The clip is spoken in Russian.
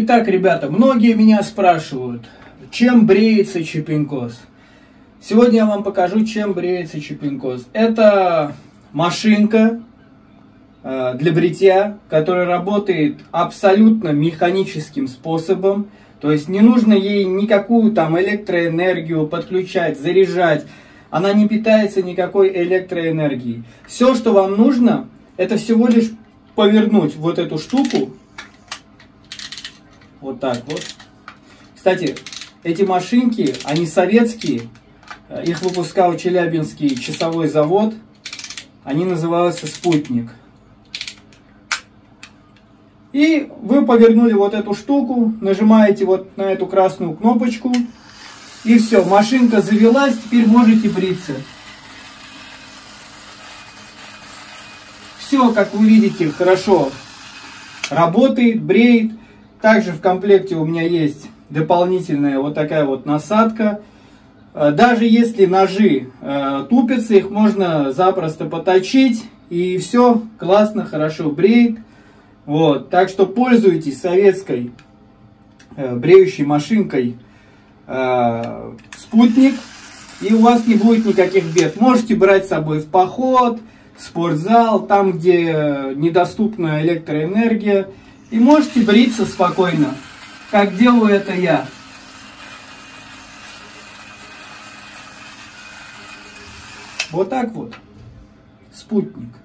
Итак, ребята, многие меня спрашивают, чем бреется чипинкос. Сегодня я вам покажу, чем бреется чипинкос. Это машинка э, для бритья, которая работает абсолютно механическим способом. То есть не нужно ей никакую там электроэнергию подключать, заряжать. Она не питается никакой электроэнергией. Все, что вам нужно, это всего лишь повернуть вот эту штуку вот так вот. Кстати, эти машинки, они советские. Их выпускал Челябинский часовой завод. Они называются «Спутник». И вы повернули вот эту штуку, нажимаете вот на эту красную кнопочку. И все, машинка завелась, теперь можете бриться. Все, как вы видите, хорошо работает, бреет. Также в комплекте у меня есть дополнительная вот такая вот насадка. Э, даже если ножи э, тупятся, их можно запросто поточить. И все классно, хорошо бреет. Вот, так что пользуйтесь советской э, бреющей машинкой спутник. И у вас не будет никаких бед. Можете брать с собой в поход, в спортзал, там, где недоступна электроэнергия. И можете бриться спокойно, как делаю это я. Вот так вот. Спутник.